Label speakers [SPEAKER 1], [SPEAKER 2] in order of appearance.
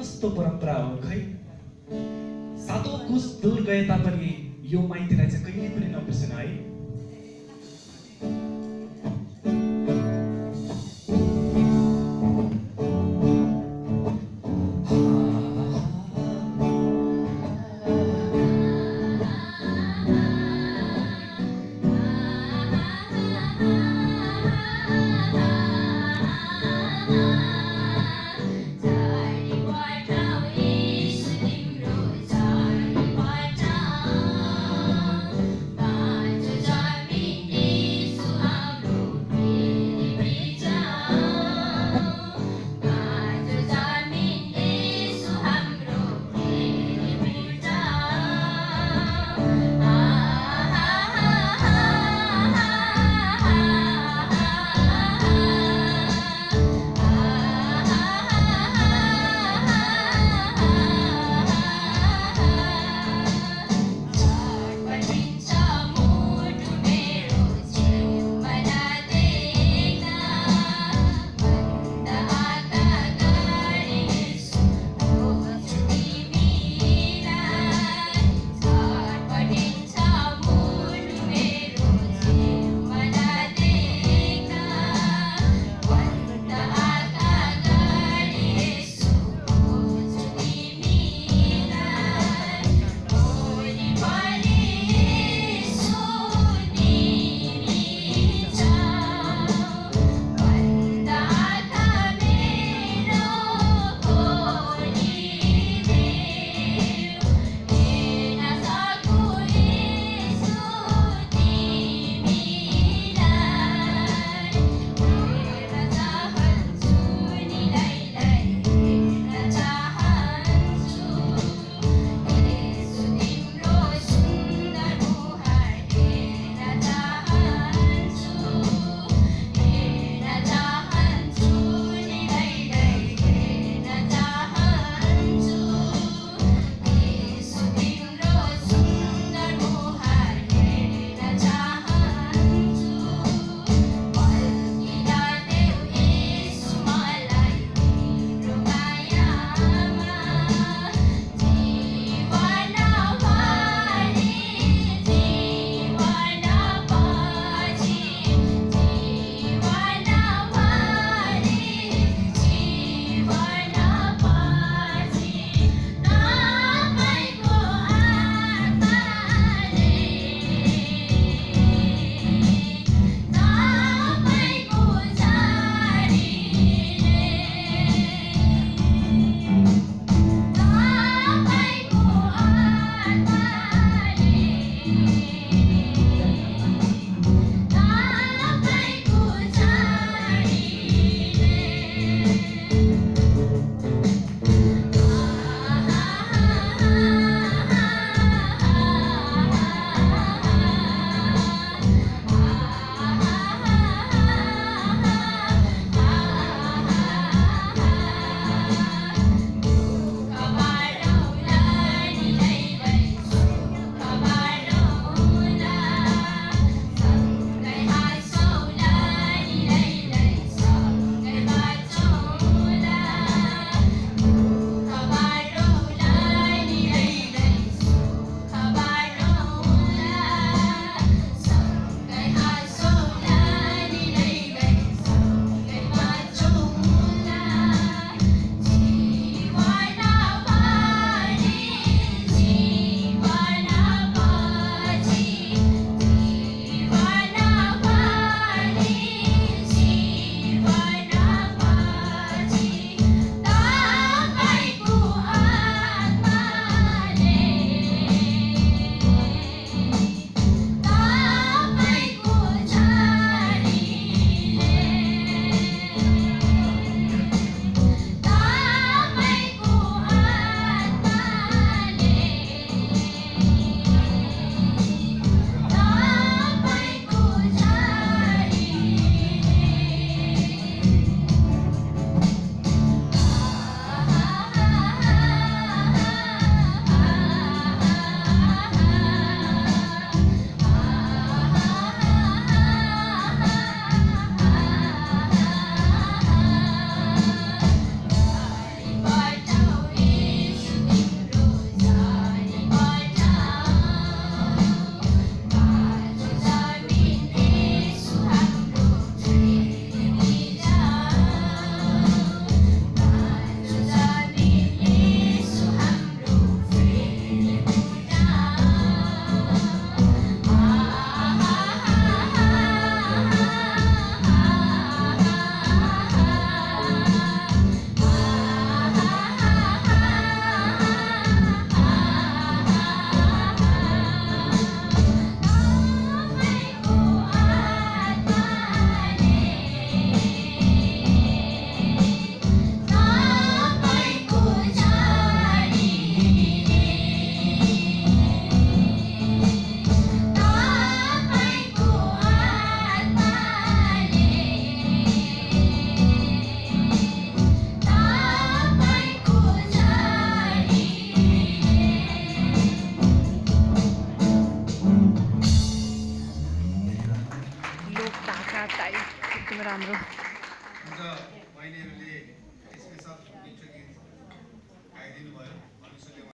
[SPEAKER 1] कस्तो परम्परा हो खै सातौँ कोष दूर गए तापनि यो माइतीलाई चाहिँ कहिले पनि नबिर्सन है